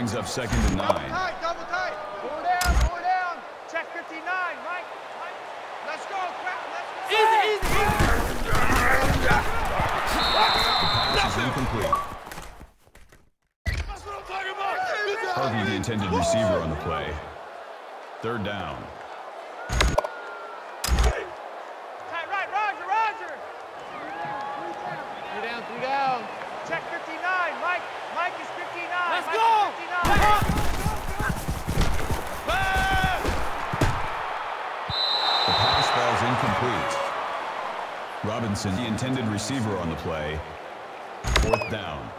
brings up second and nine. Double tight, double tight. Down, down. Check 59, Mike. Let's go, crap. Let's go. Easy, easy, easy. incomplete. Harvey, the intended receiver on the play. Third down. Robinson, the intended receiver on the play. Fourth down.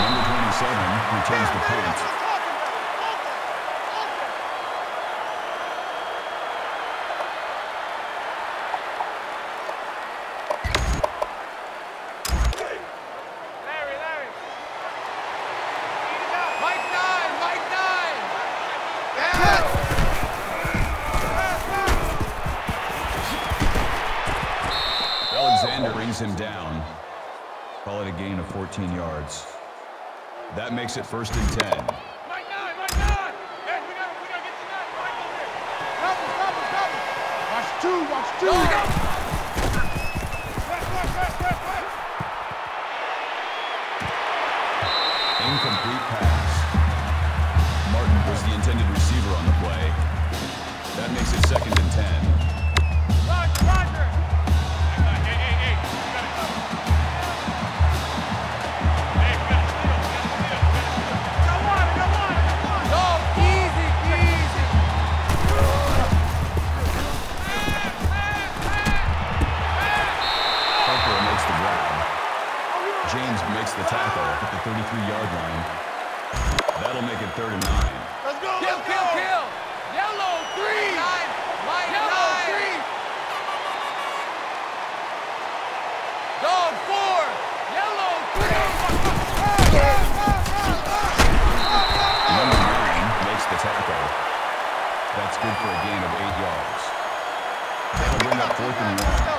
Number 27 returns the punt. 15 yards. That makes it first and 10. Watch two, watch two. Oh, breaks the tackle at the 33-yard line. That'll make it third and nine. Let's go, kill, let's kill, go. kill. Yellow three. Nine, nine, Yellow nine. three. Dog four. Yellow three. Number nine makes the tackle. That's good for a gain of eight yards. That'll bring up fourth and one.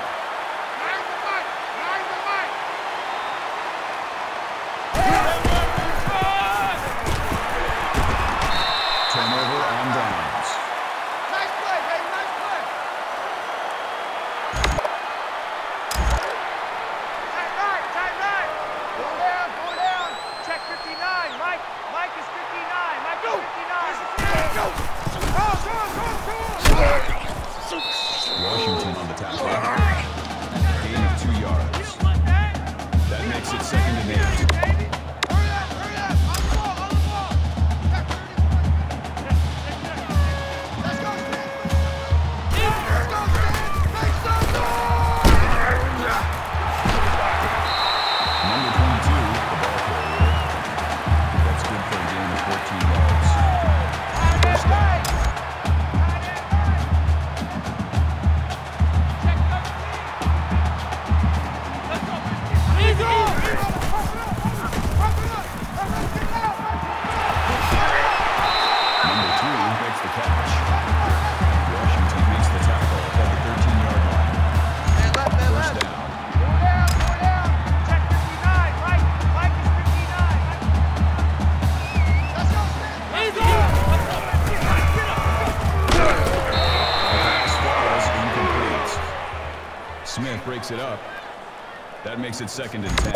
makes it second and 10.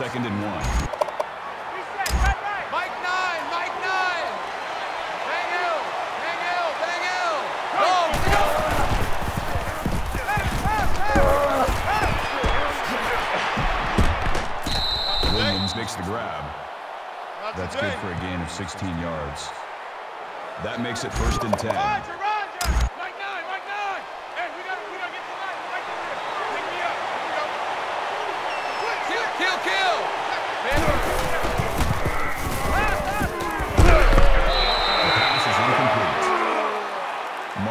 That brings up second and one. Reset, tight right. Mike nine, Mike nine. Bang L, bang L, bang L. Go. Williams makes the grab. That's good for a gain of 16 yards. That makes it first and 10.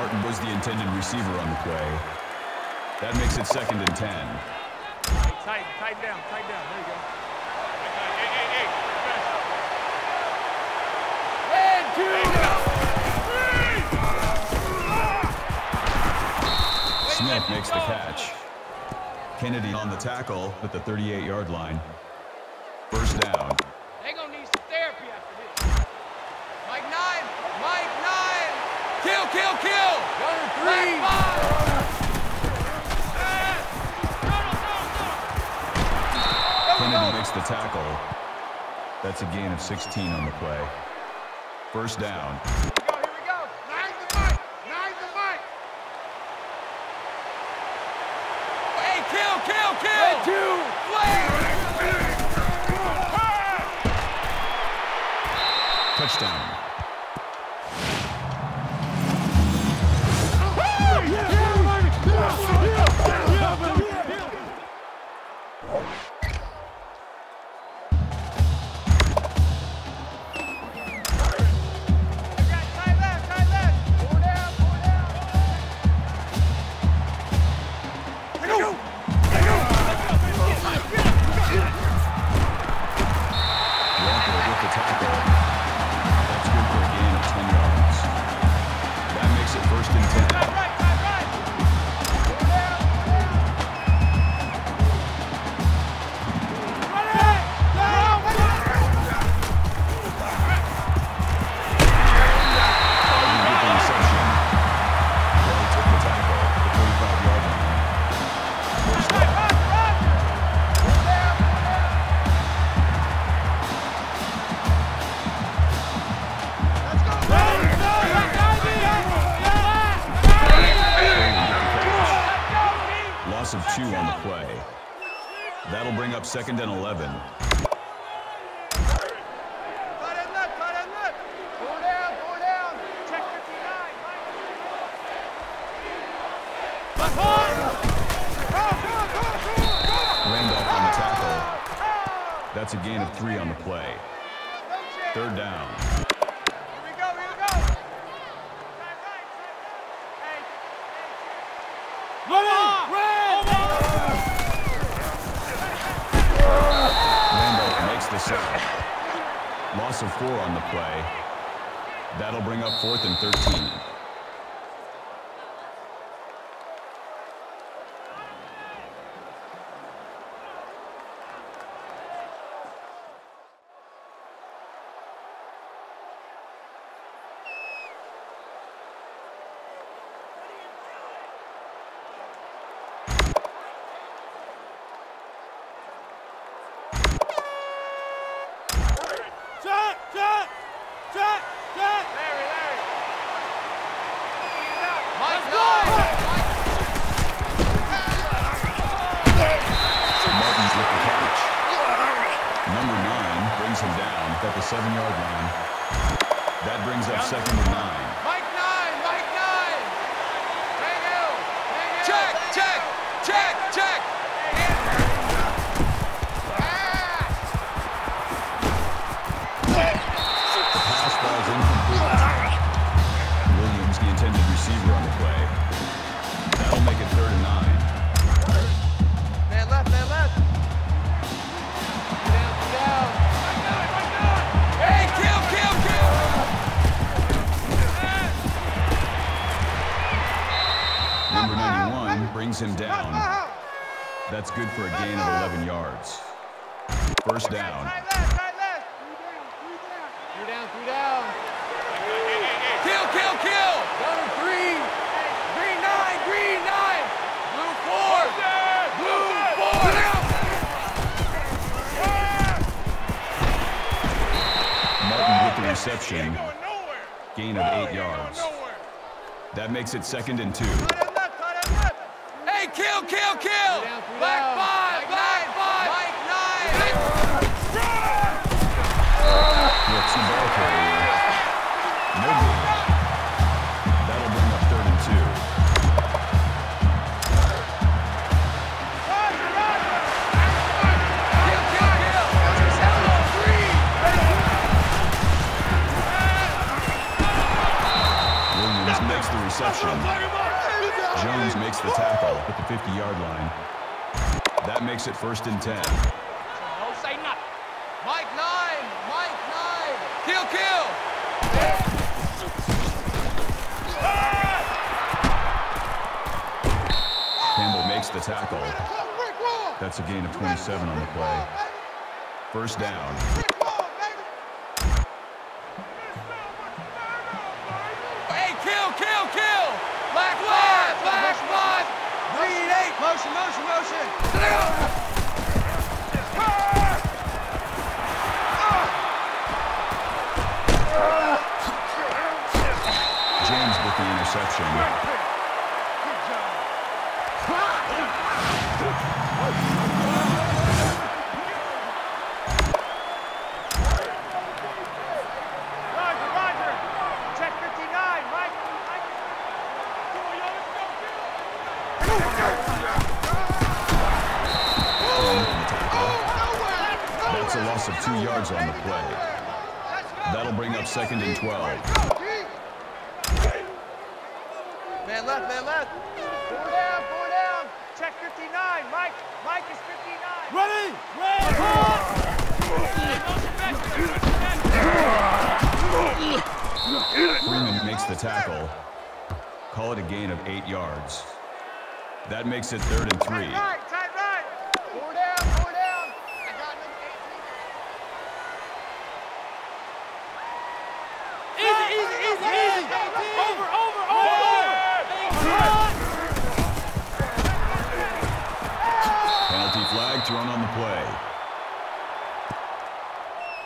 Martin was the intended receiver on the play. That makes it second and 10. Hey, tighten, tighten down, tighten down. There you go. Hey, hey, hey, and two. Smith makes the catch. Kennedy on the tackle at the 38-yard line. First down. They gonna need some therapy after this. Mike nine, Mike nine. Kill, kill, kill. Gunner three. five. Kennedy makes the tackle. That's a gain of 16 on the play. First down. Sack. Loss of four on the play. That'll bring up fourth and 13. Pass incomplete. Williams, the intended receiver on the play. That'll make it third and nine. Man left, man left. Down, down. Hey, kill, kill, kill. Number 91 brings him down. That's good for a gain of 11 yards. First down. reception. Gain of eight yards. That makes it second and two. interception. Jones makes the tackle at the 50-yard line. That makes it first and 10. Don't say nothing. Mike 9, Mike 9. Kill, kill. Campbell makes the tackle. That's a gain of 27 on the play. First down. Motion, motion, motion! James with the interception. play. That'll bring up second and 12. Man left, man left. Four down, four down. Check 59. Mike, Mike is 59. Ready, ready. Freeman makes the tackle. Call it a gain of eight yards. That makes it third and three.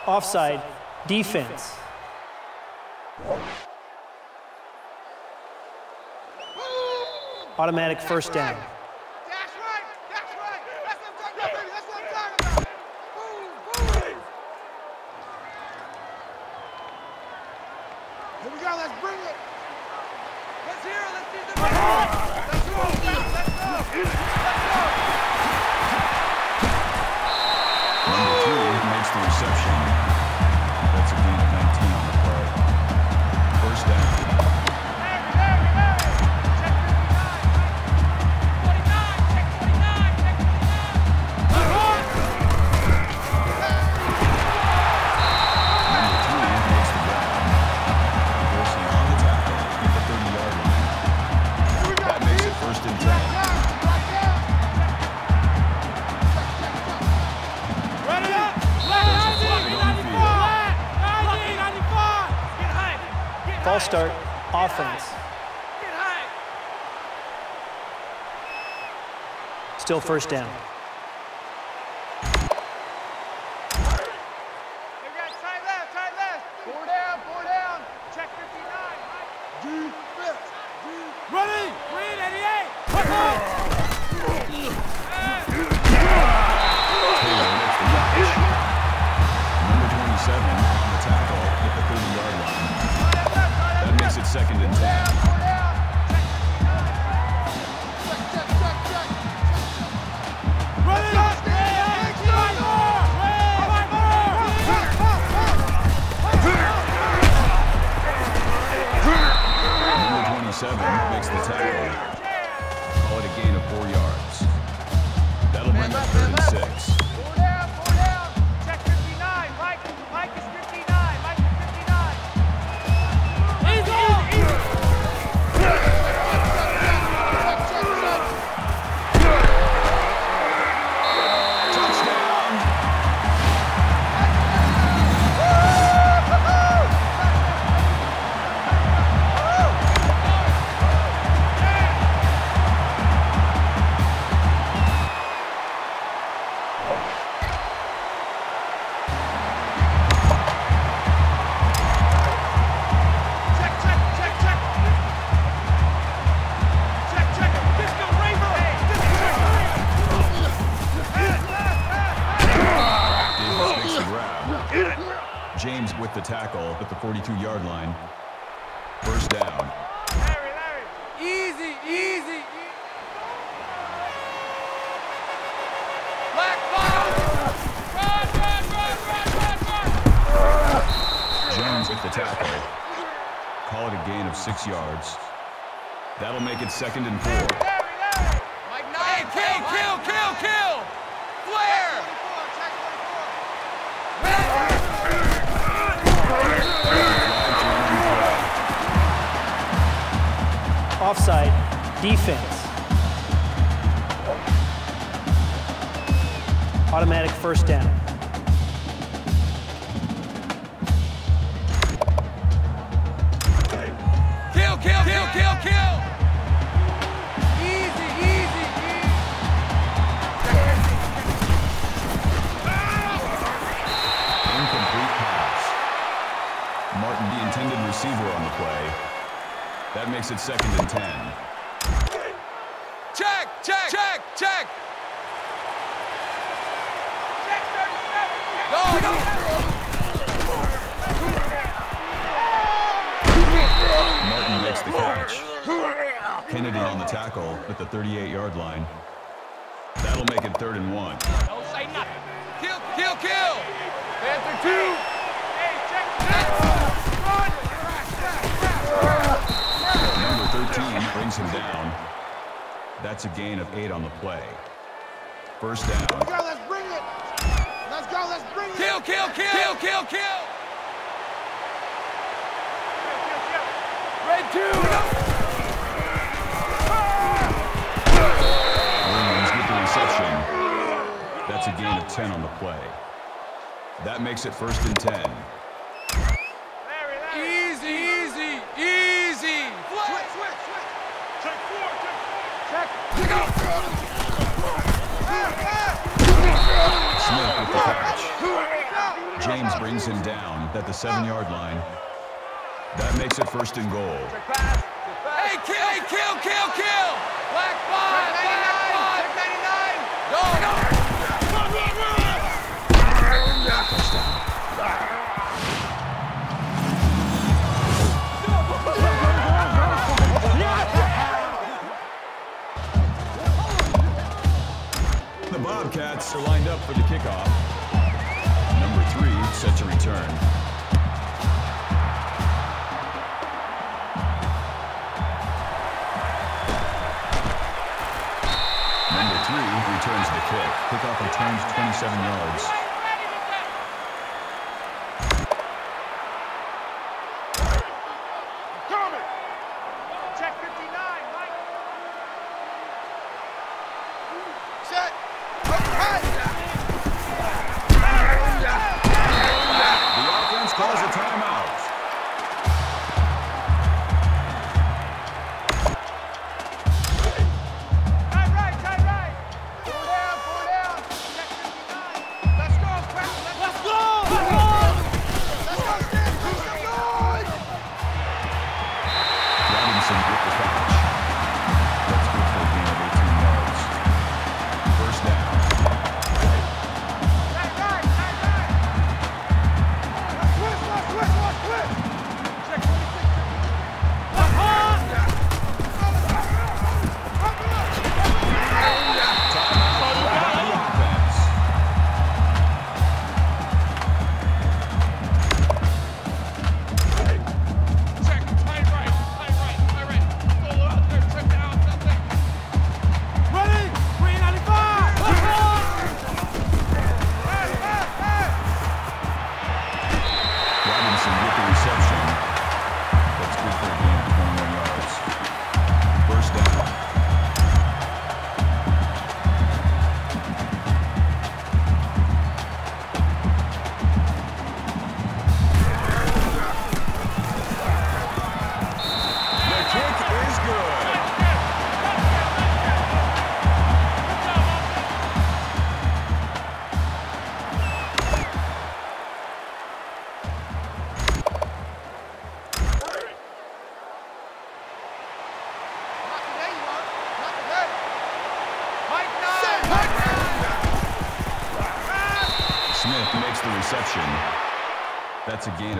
offside, defense. Automatic first down. still first down. The tackle. Call it a gain of six yards. That'll make it second and four. Larry, Larry. Mike nine. Hey, kill, kill, kill, kill. Flare. Offside. Defense. Automatic first down. Makes it second and ten. Check, check, check, check. Check 37. Go, go. Martin makes the catch. Kennedy on the tackle at the 38-yard line. That'll make it third and one. Don't say nothing. Kill, kill, kill. Panther two. Brings him down. That's a gain of eight on the play. First down. Go, let's bring it. Let's go, let's bring it. Kill, kill, kill, kill, kill, kill. Red two. Williams with the reception. That's a gain of 10 on the play. That makes it first and 10. Larry, Larry. Easy, easy, easy. Switch, switch, switch. Check four, check four. Check. Smith with the catch. James brings him down at the seven-yard line. That makes it first and goal. Hey, kill, hey, kill, kill, kill. Black five, black five. Go, go. The Bobcats are lined up for the kickoff. Set to return. Number three returns the kick. Kickoff returns 27 yards.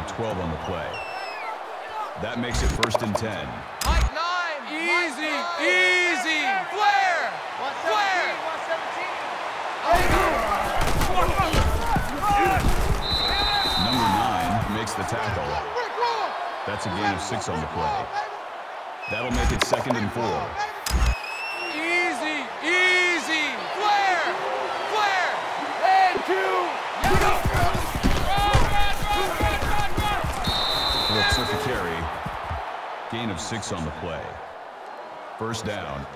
12 on the play. That makes it first and 10. Mike 9. Easy, Mike easy. Flair. Flair. 117. Number 9 makes the tackle. That's a gain of 6 on the play. That'll make it second and 4. six on the play. First down,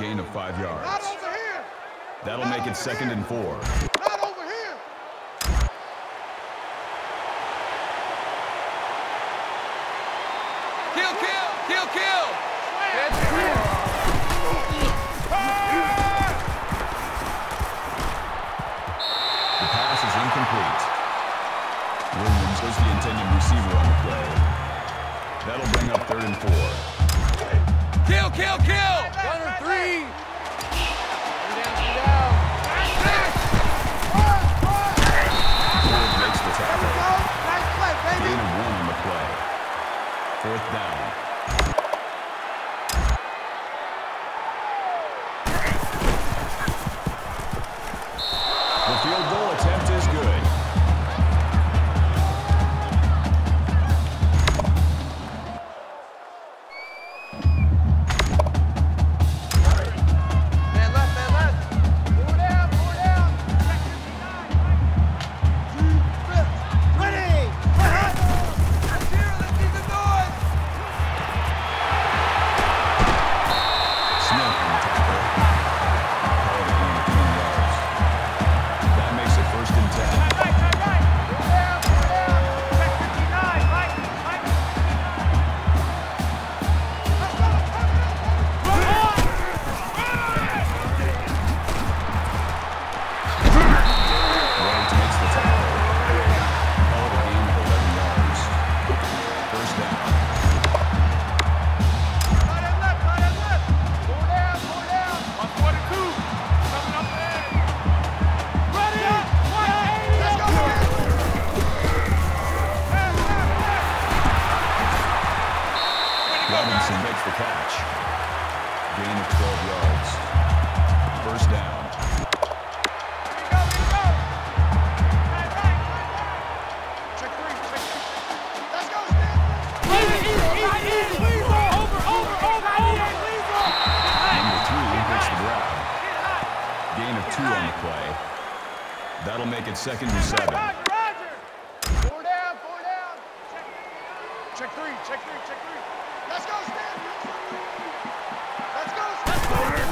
Gain of five yards. That'll make it second and four. three, check three. Let's go, Stan. Let's go, Stan.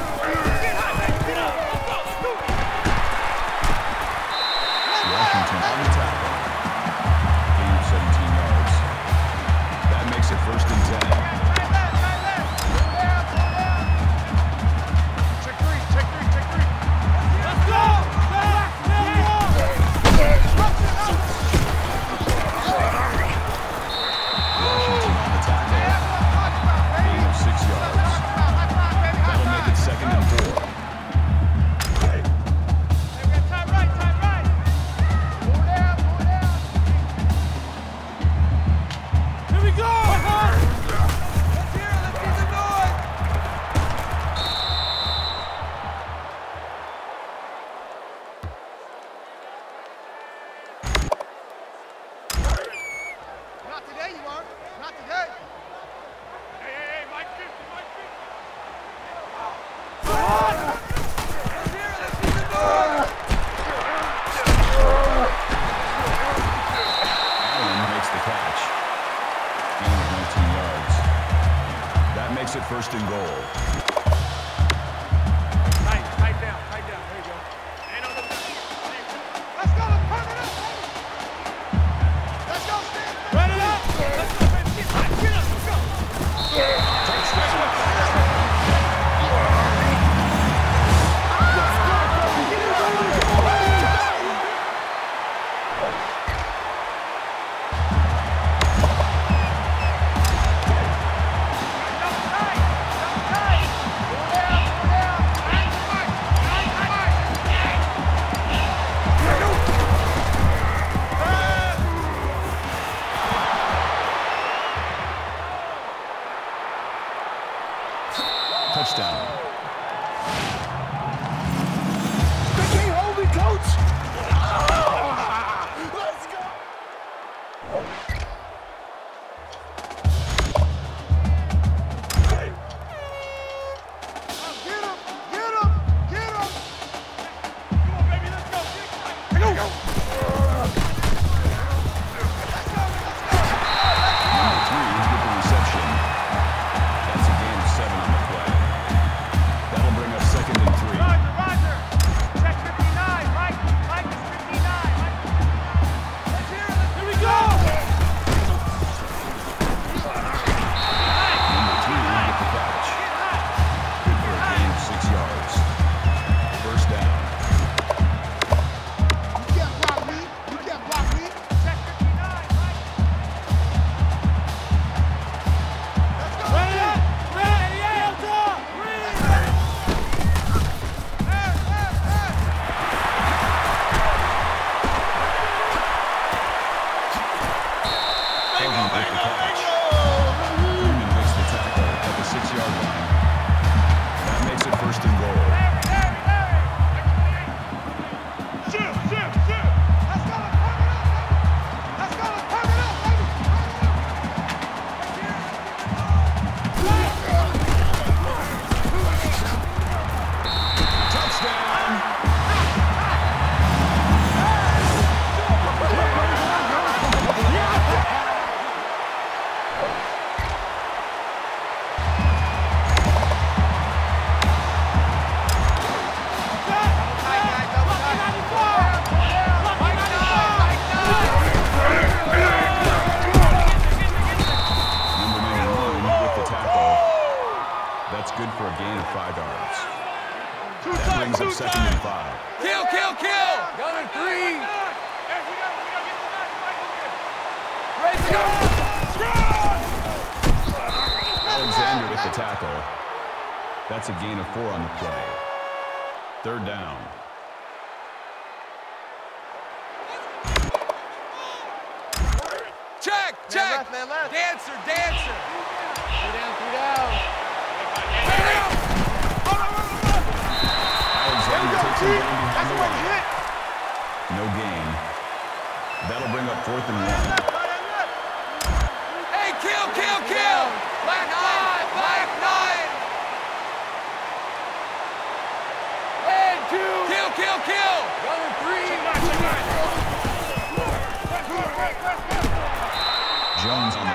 makes it first and goal.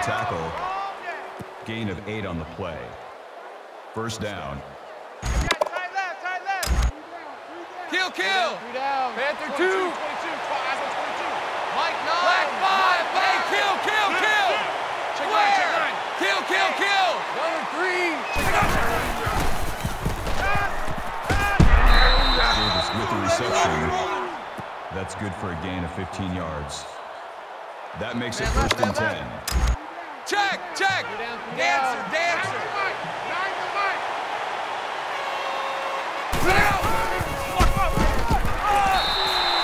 tackle. Gain of eight on the play. First down. Kill, kill. Panther two. Mike nine. Black five. Kill, kill, kill. Where? Kill, kill, kill. One three. With the reception. That's good for a gain of 15 yards. That makes it first and 10 check, check. Dancer, dancer.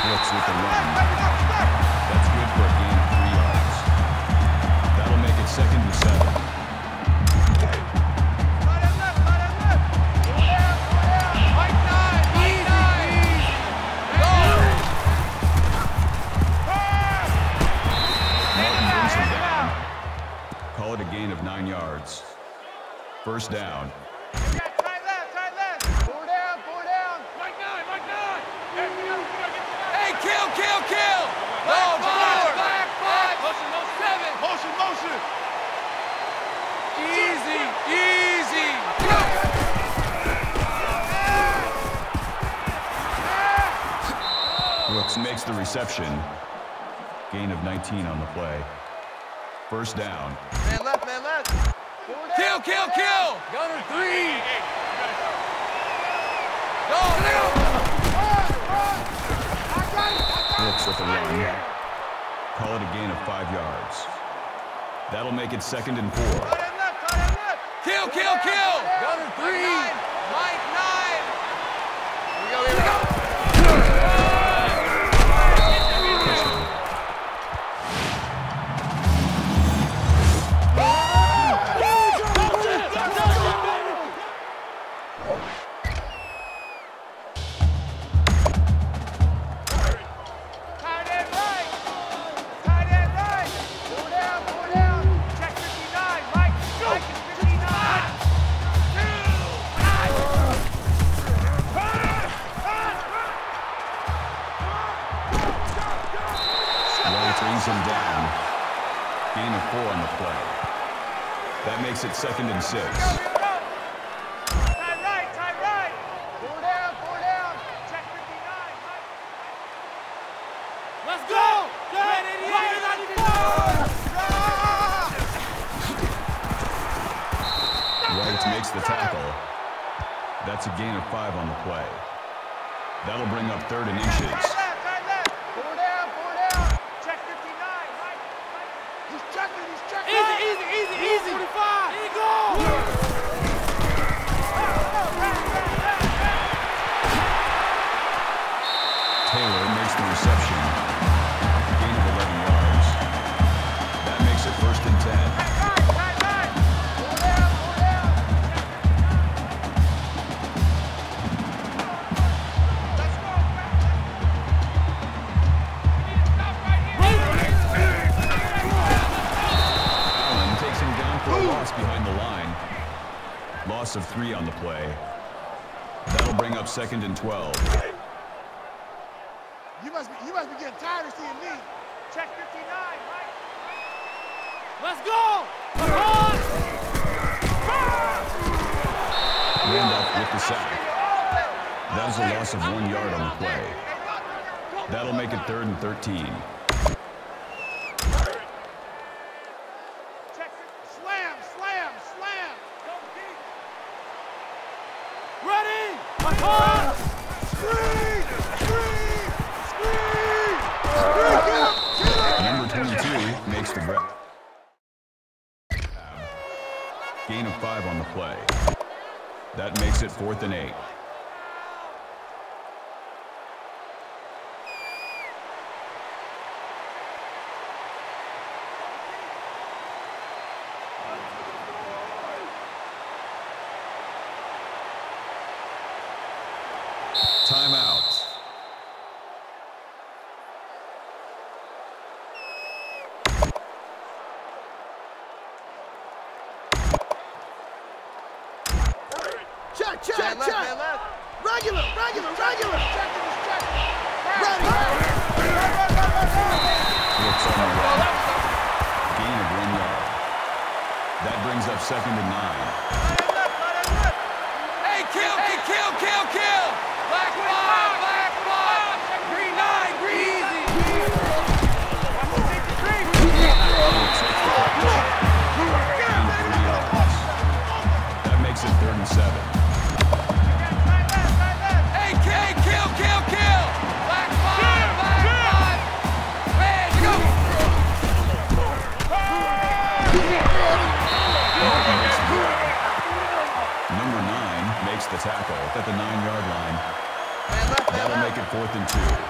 Hits with the nine yards. First down. Kill, kill, kill! Motion, motion! Motion! Easy, easy! Makes the reception. Gain of 19 on the play. First down. Man, Kill, kill, kill. Gunner three. Go, Leo. Brooks with a run. Call it a gain of five yards. That'll make it second and four. Tight end left, tight end left. Kill, kill, kill. Gunner three. Mike nine. Here we go, here we go. Brings him down. Gain of four on the play. That makes it second and six. Tight right, tight right. Go down, go down. Check 59. Let's go. Good idiot. Wright makes the tackle. That's a gain of five on the play. That'll bring up third and inches. 12. You must be, you must be getting tired of seeing me. Check 59, Mike. Let's go. Come. Randolph with the sack. That is a loss of one yard on the play. That'll make it third and 13. Makes it fourth and eight. Timeout. Check, check, Man left, check. man left. Regular, regular, regular. Checking, he's checking. Ready. Brooks on the run. Gain of one yard. That brings up second and nine. Hey, kill, hey, kill, kill, kill. At the nine-yard line. Man left, man That'll make it fourth and two.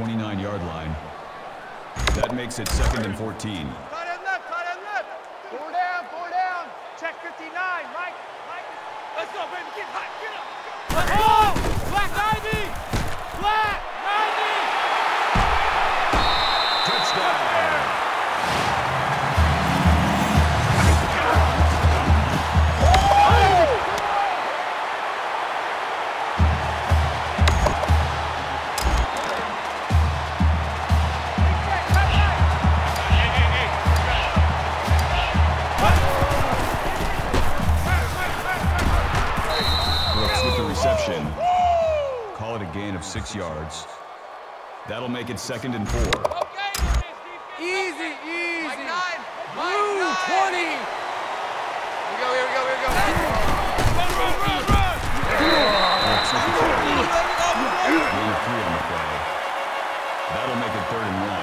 29-yard line. That makes it second and 14. gain of six yards. That'll make it second and four. Easy, easy. Mike nine. Blue 20. We go, here we go, here we go. Run, run, run, That'll make it third and one.